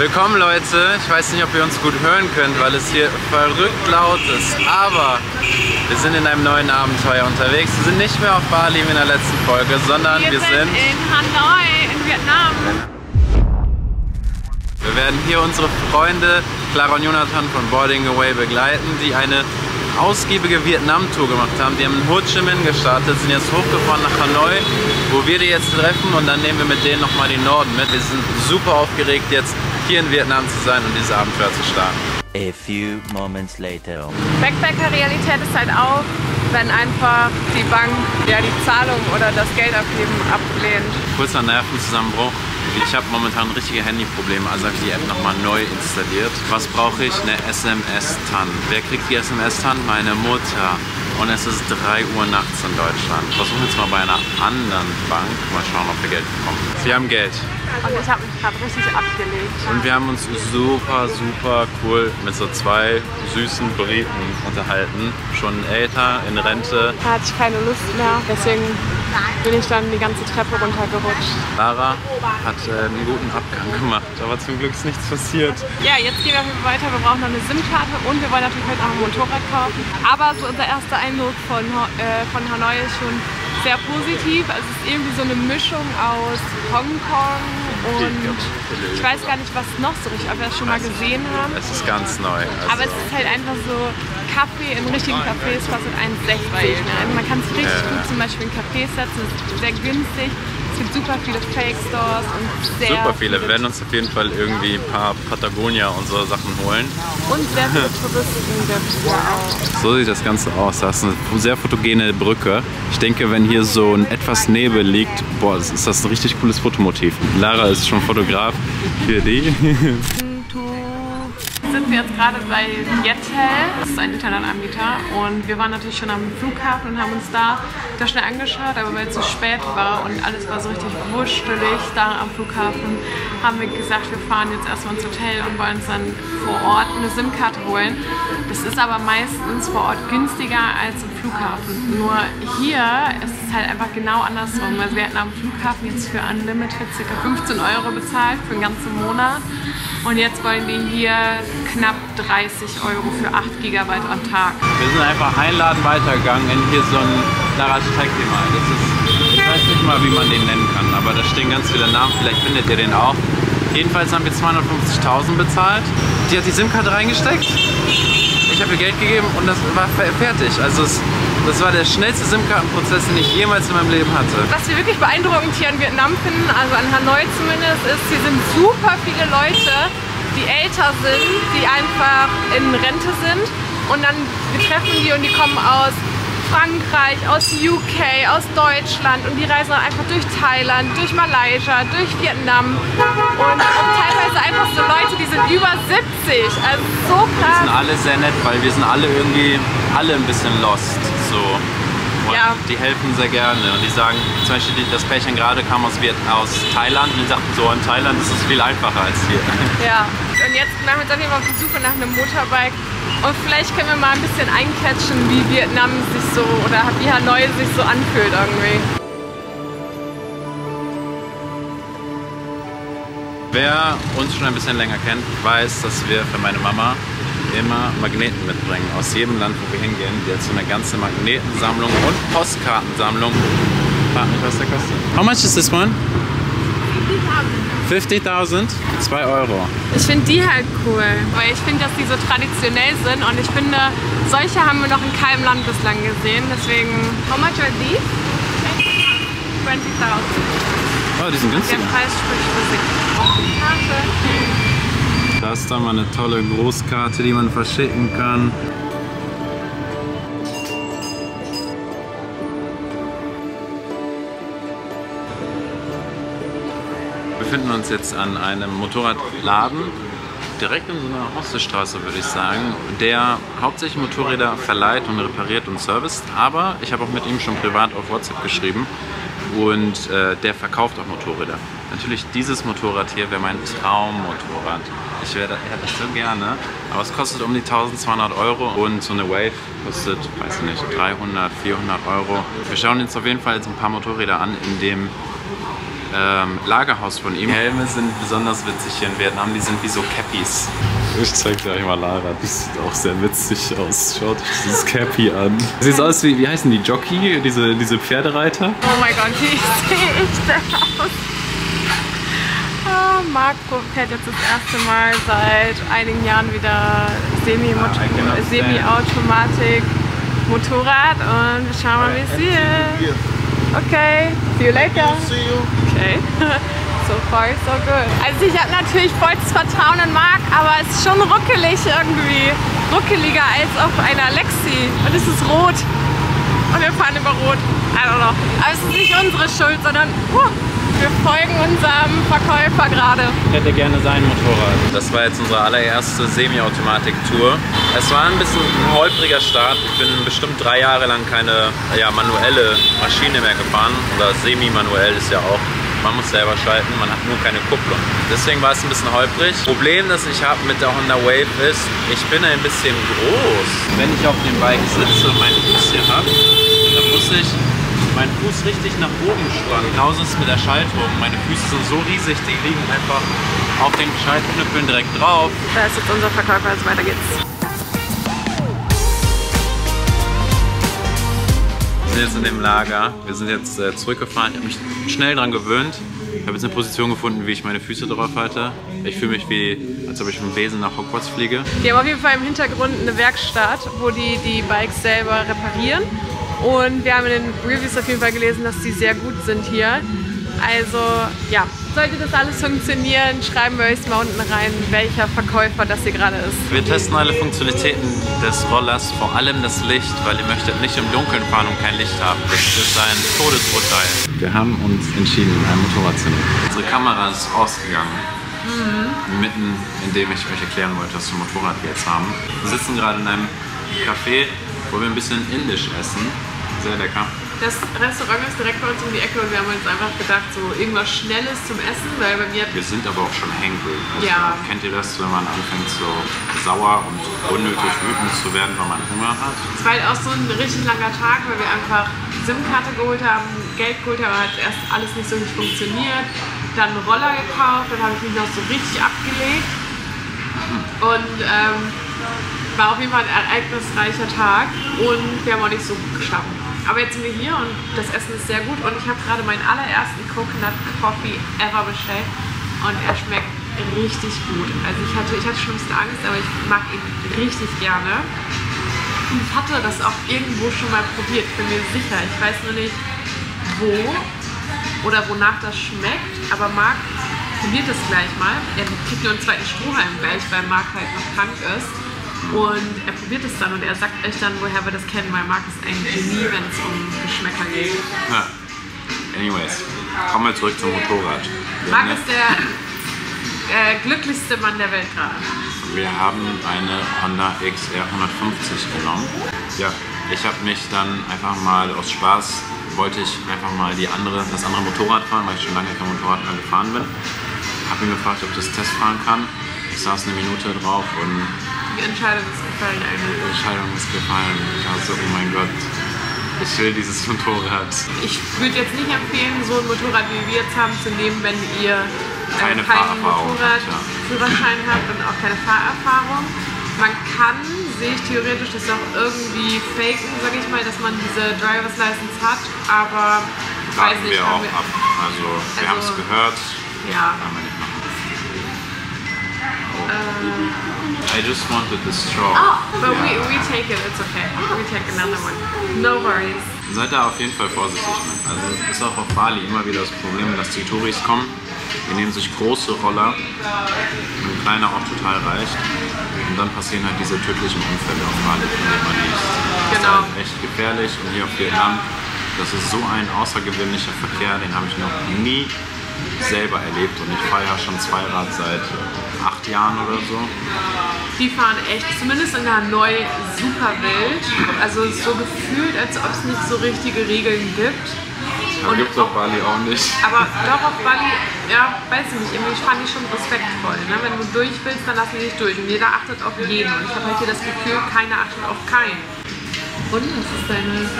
Willkommen Leute, ich weiß nicht, ob ihr uns gut hören könnt, weil es hier verrückt laut ist, aber wir sind in einem neuen Abenteuer unterwegs. Wir sind nicht mehr auf Bali wie in der letzten Folge, sondern wir, Wir sind... sind in Hanoi in Vietnam. Wir werden hier unsere Freunde Clara und Jonathan von Boarding Away begleiten, die eine ausgiebige Vietnam-Tour gemacht haben. Die haben in Ho Chi Minh gestartet, sind jetzt hochgefahren nach Hanoi, wo wir die jetzt treffen und dann nehmen wir mit denen nochmal den Norden mit. Wir sind super aufgeregt, jetzt hier in Vietnam zu sein und dieses Abenteuer zu starten. A few moments later. Backpacker-Realität ist halt auch, wenn einfach die Bank ja die Zahlung oder das Geld abgeben ablehnt. Kurzer Nervenzusammenbruch. Ich habe momentan richtige Handyprobleme, also habe ich die App nochmal neu installiert. Was brauche ich? Eine SMS-TAN. Wer kriegt die SMS-TAN? Meine Mutter. Und es ist 3 Uhr nachts in Deutschland. Versuchen jetzt mal bei einer anderen Bank. Mal schauen, ob wir Geld bekommen. Sie haben Geld. Und ich habe mich gerade richtig abgelegt. Und wir haben uns super, super cool mit so zwei süßen Briten unterhalten. Schon älter, in Rente. Da hatte ich keine Lust mehr. Deswegen bin ich dann die ganze Treppe runtergerutscht. Lara hat äh, einen guten Abgang gemacht, aber zum Glück ist nichts passiert. Ja, jetzt gehen wir weiter. Wir brauchen noch eine SIM-Karte und wir wollen natürlich heute noch ein Motorrad kaufen. Aber so unser erster Eindruck von, äh, von Hanoi ist schon sehr positiv. Also es ist irgendwie so eine Mischung aus Hongkong und ich weiß gar nicht, was noch so richtig, ob wir das schon mal gesehen haben. Es ist ganz neu. Also, Aber es ist halt einfach so, Kaffee in richtigen Cafés kostet 1,60. Ne? Also man kann sich richtig gut zum Beispiel in Cafés setzen, es ist sehr günstig. Es gibt super viele Fake-Stores und sehr super viele. Wir werden uns auf jeden Fall irgendwie ein paar Patagonia und so Sachen holen. Und sehr viele Touristen gibt es ja auch. So sieht das Ganze aus. Da ist eine sehr fotogene Brücke. Ich denke, wenn hier so ein etwas Nebel liegt, boah, ist das ein richtig cooles Fotomotiv. Lara ist schon Fotograf für die. Sind wir jetzt gerade bei Jetel, das ist ein Internetanbieter und wir waren natürlich schon am Flughafen und haben uns da das schnell angeschaut, aber weil es zu spät war und alles war so richtig wurstelig da am Flughafen, haben wir gesagt, wir fahren jetzt erstmal ins Hotel und wollen uns dann vor Ort eine SIM-Karte holen. Das ist aber meistens vor Ort günstiger als im Flughafen. Nur hier ist es halt einfach genau andersrum. Also wir hatten am Flughafen jetzt für Unlimited ca. 15 Euro bezahlt für den ganzen Monat. Und jetzt wollen wir hier knapp 30 Euro für 8 GB am Tag. Wir sind einfach einladen weitergegangen in hier so ein mal. Das ist, ich weiß nicht mal, wie man den nennen kann, aber da stehen ganz viele Namen. Vielleicht findet ihr den auch. Jedenfalls haben wir 250.000 bezahlt. Die hat die SIM-Karte reingesteckt. Ich habe ihr Geld gegeben und das war fe- fertig. Also es, das war der schnellste SIM-Kartenprozess, den ich jemals in meinem Leben hatte. Was wir wirklich beeindruckend hier in Vietnam finden, also an Hanoi zumindest, ist, hier sind super viele Leute, die älter sind, die einfach in Rente sind. Und dann wir treffen die und die kommen aus Frankreich, aus UK, aus Deutschland und die reisen dann einfach durch Thailand, durch Malaysia, durch Vietnam und, und teilweise einfach so Leute, die sind über 70. Also so Wir sind krass. alle sehr nett, weil wir sind alle irgendwie, alle ein bisschen lost. So. Und Ja. die helfen sehr gerne. Und die sagen, zum Beispiel das Pärchen gerade kam aus, aus Thailand und die sagten so, in Thailand ist es viel einfacher als hier. Ja, und jetzt machen wir uns auf jeden Fall auf die Suche nach einem Motorbike. Und vielleicht können wir mal ein bisschen eincatchen, wie Vietnam sich so oder wie Hanoi sich so anfühlt irgendwie. Wer uns schon ein bisschen länger kennt, weiß, dass wir für meine Mama immer Magneten mitbringen. Aus jedem Land, wo wir hingehen. Die hat so eine ganze Magnetensammlung und Postkartensammlung. Frag mich, was der kostet. How much is this one? 50.000? 2 Euro. Ich finde die halt cool, weil ich finde, dass die so traditionell sind und ich finde, solche haben wir noch in keinem Land bislang gesehen. Deswegen, how much are these? 20.000. Oh, die sind Der günstiger. Preis spricht für sich. Karte. Da ist dann mal eine tolle Großkarte, die man verschicken kann. Wir befinden uns jetzt an einem Motorradladen, direkt in so einer Hostelstraße, würde ich sagen, der hauptsächlich Motorräder verleiht und repariert und serviced. Aber ich habe auch mit ihm schon privat auf WhatsApp geschrieben und äh, der verkauft auch Motorräder. Natürlich dieses Motorrad hier wäre mein Traummotorrad. Ich wäre hätte das so gerne, aber es kostet um die 1200 Euro und so eine Wave kostet, weiß ich nicht, 300, 400 Euro. Wir schauen uns auf jeden Fall jetzt ein paar Motorräder an in dem ähm, Lagerhaus von ihm. Die Helme sind besonders witzig hier in Vietnam, die sind wie so Cappies. Ich zeig dir euch mal Lara, die sieht auch sehr witzig aus. Schaut euch dieses Cappy an. Sieht so aus wie, wie heißen die, Jockey, diese, diese Pferdereiter? Oh mein Gott, wie sehe ich denn aus? Marco fährt jetzt das erste Mal seit einigen Jahren wieder stand. Semi-Automatik Motorrad und wir schauen mal, wie es hier ist. Okay, see you later. Okay. So far, so good. Also ich habe natürlich vollstes Vertrauen in Marc, aber es ist schon ruckelig irgendwie. Ruckeliger als auf einer Lexi. Und es ist rot. Und wir fahren über Rot. I don't know. Aber es ist nicht unsere Schuld, sondern uh, wir folgen unserem Verkäufer gerade. Ich hätte gerne sein Motorrad. Das war jetzt unsere allererste Semi-Automatik-Tour. Es war ein bisschen ein holpriger Start. Ich bin bestimmt drei Jahre lang keine ja, manuelle Maschine mehr gefahren. Oder semi-manuell ist ja auch. Man muss selber schalten, man hat nur keine Kupplung. Deswegen war es ein bisschen holprig. Problem, das ich habe mit der Honda Wave ist, ich bin ein bisschen groß. Wenn ich auf dem Bike sitze und meinen Fuß hier habe, dann muss ich meinen Fuß richtig nach oben spannen. Genauso ist es mit der Schaltung. Meine Füße sind so riesig, die liegen einfach auf den Schaltknüppeln direkt drauf. Da ist jetzt unser Verkäufer, also weiter geht's. Wir sind jetzt in dem Lager. Wir sind jetzt äh, zurückgefahren. Ich habe mich schnell dran gewöhnt. Ich habe jetzt eine Position gefunden, wie ich meine Füße drauf halte. Ich fühle mich wie, als ob ich mit dem Besen nach Hogwarts fliege. Die haben auf jeden Fall im Hintergrund eine Werkstatt, wo die die Bikes selber reparieren. Und wir haben in den Reviews auf jeden Fall gelesen, dass die sehr gut sind hier. Also ja, sollte das alles funktionieren, schreiben wir euch mal unten rein, welcher Verkäufer das hier gerade ist. Wir testen alle Funktionalitäten des Rollers, vor allem das Licht, weil ihr möchtet nicht im Dunkeln fahren und kein Licht haben. Das ist ein Todesurteil. Wir haben uns entschieden, ein Motorrad zu nehmen. Unsere Kamera ist ausgegangen. Mitten in dem ich euch erklären wollte, was für ein Motorrad wir jetzt haben. Wir sitzen gerade in einem Café, wo wir ein bisschen indisch essen. Sehr lecker. Das Restaurant ist direkt bei uns um die Ecke und wir haben uns einfach gedacht, so irgendwas Schnelles zum Essen, weil bei mir Wir sind aber auch schon hangry. Also, Ja. Kennt ihr das, wenn man anfängt so sauer und unnötig wütend zu werden, weil man Hunger hat? Es war halt auch so ein richtig langer Tag, weil wir einfach SIM-Karte geholt haben, Geld geholt haben, hat erst alles nicht so richtig funktioniert. Dann einen Roller gekauft, dann habe ich mich noch so richtig abgelegt. Und ähm, war auf jeden Fall ein ereignisreicher Tag und wir haben auch nicht so gut geschlafen. Aber jetzt sind wir hier und das Essen ist sehr gut und ich habe gerade meinen allerersten Coconut Coffee ever bestellt und er schmeckt richtig gut. Also ich hatte, ich hatte schon ein bisschen Angst, aber ich mag ihn richtig gerne. Und ich hatte das auch irgendwo schon mal probiert, bin mir sicher. Ich weiß nur nicht, wo oder wonach das schmeckt. Aber Marc probiert es gleich mal. Er kriegt nur einen zweiten Strohhalm gleich, weil Marc halt noch krank ist. Und er probiert es dann und er sagt euch dann, woher wir das kennen, weil Marc ist ein Genie, wenn es um Geschmäcker geht. Ja. Anyways, kommen wir zurück zum Motorrad. Wir Marc ist der äh, glücklichste Mann der Welt gerade. wir haben eine Honda XR 150 genommen. Ja, ich habe mich dann einfach mal aus Spaß, wollte ich einfach mal die andere, das andere Motorrad fahren, weil ich schon lange kein Motorrad mehr gefahren bin. Habe ihn gefragt, ob ich das Test fahren kann. Ich saß eine Minute drauf und Die Entscheidung ist gefallen die eigentlich. Entscheidung ist gefallen. Ich war so, oh mein Gott, ich will dieses Motorrad. Ich würde jetzt nicht empfehlen, so ein Motorrad wie wir jetzt haben, zu nehmen, wenn ihr äh, Keine keinen Fahrerfahrung habt, ja. Motorradführerschein habt und auch keine Fahrerfahrung. Man kann, sehe ich theoretisch, das auch irgendwie faken, sage ich mal, dass man diese Driver's License hat, aber ich weiß nicht, wir haben auch wir- ab. Also, wir haben es Also- gehört. Ja. I just wanted the straw. But we, we take it, it's okay. We take another one. No worries. Seid da auf jeden Fall vorsichtig mit. Also es ist auch auf Bali immer wieder das Problem, dass die Touris kommen, die nehmen sich große Roller, ein kleiner auch total reicht. Und dann passieren halt diese tödlichen Unfälle auf Bali, von denen man liest. Das Genau. ist halt echt gefährlich und hier auf Vietnam, das ist so ein außergewöhnlicher Verkehr, den habe ich noch nie selber erlebt und ich fahre ja schon Zweirad seit acht Jahren oder so. Die fahren echt, zumindest in Hanoi, super wild. Also so gefühlt, als ob es nicht so richtige Regeln gibt. Da gibt es auf Bali auch nicht. Aber doch auf Bali, ja, weiß ich nicht, irgendwie fand ich schon respektvoll. Ne? Wenn du durch willst, dann lassen die dich durch. Und jeder achtet auf jeden. Und ich habe halt hier das Gefühl, keiner achtet auf keinen. Und was ist deine.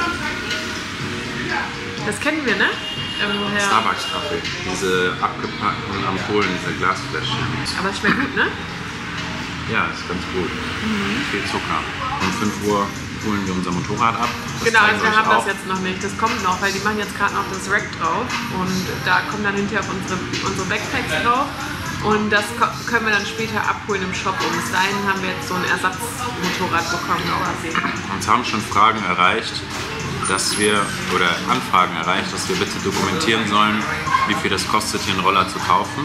Das kennen wir, ne? Irgendwoher. Starbucks-Kaffee. Diese abgepackten Ampullen, diese Glasfläschchen. Aber es schmeckt gut, ne? Ja, ist ganz gut. Viel Zucker. Um 5 Uhr holen wir unser Motorrad ab. Das Genau, also wir haben auch. das jetzt noch nicht. Das kommt noch, weil die machen jetzt gerade noch das Rack drauf und da kommen dann hinterher auf unsere, unsere Backpacks drauf. Und das können wir dann später abholen im Shop. Und bis dahin haben wir jetzt so ein Ersatzmotorrad bekommen quasi. Uns haben schon Fragen erreicht, dass wir, oder Anfragen erreicht, dass wir bitte dokumentieren sollen, wie viel das kostet, hier einen Roller zu kaufen.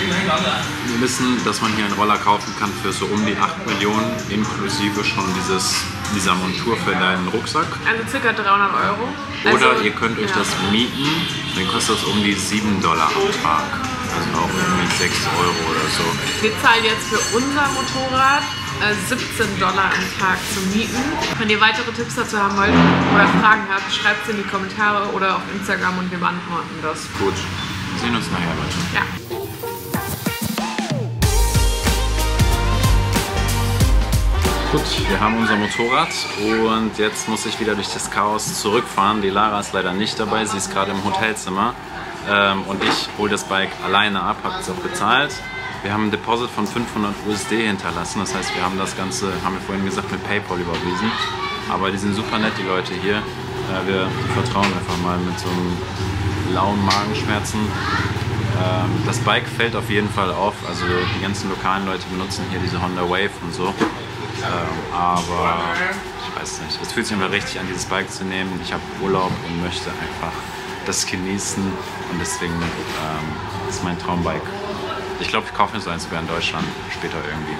Wir wissen, dass man hier einen Roller kaufen kann für so um die 8 Millionen, inklusive schon dieses, dieser Montur für deinen Rucksack. Also circa 300 Euro. Oder Also, ihr könnt euch ja. das mieten, dann kostet das um die 7 Dollar am Tag. Also auch irgendwie 6 Euro oder so. Wir zahlen jetzt für unser Motorrad 17 Dollar am Tag zum Mieten. Wenn ihr weitere Tipps dazu haben wollt oder Fragen habt, schreibt es in die Kommentare oder auf Instagram und wir beantworten das. Gut, wir sehen uns nachher, Leute. Ja. Gut, wir haben unser Motorrad und jetzt muss ich wieder durch das Chaos zurückfahren. Die Lara ist leider nicht dabei, sie ist gerade im Hotelzimmer ähm, und ich hole das Bike alleine ab, habe es auch bezahlt. Wir haben ein Deposit von 500 USD hinterlassen, das heißt wir haben das Ganze, haben wir vorhin gesagt, mit Paypal überwiesen. Aber die sind super nett, die Leute hier. Äh, wir vertrauen einfach mal mit so einem lauen Magenschmerzen. Ähm, das Bike fällt auf jeden Fall auf, also die ganzen lokalen Leute benutzen hier diese Honda Wave und so. Ähm, aber ich weiß nicht, es fühlt sich immer richtig an, dieses Bike zu nehmen. Ich habe Urlaub und möchte einfach das genießen und deswegen ähm, ist mein Traumbike. Ich glaube, ich kaufe mir so eins sogar in Deutschland später irgendwie.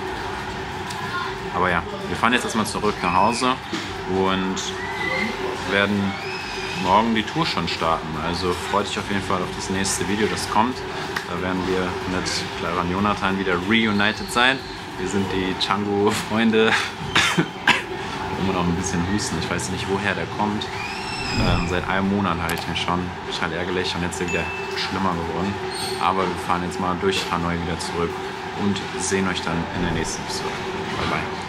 Aber ja, wir fahren jetzt erstmal zurück nach Hause und werden morgen die Tour schon starten. Also freut dich auf jeden Fall auf das nächste Video, das kommt. Da werden wir mit Clara und Jonathan wieder reunited sein. Wir sind die Django-Freunde. Immer noch ein bisschen Husten, ich weiß nicht, woher der kommt. Ähm, seit einem Monat hatte ich den schon. Total ärgerlich und jetzt ist er wieder schlimmer geworden. Aber wir fahren jetzt mal durch Hanoi wieder zurück und sehen euch dann in der nächsten Episode. Bye bye.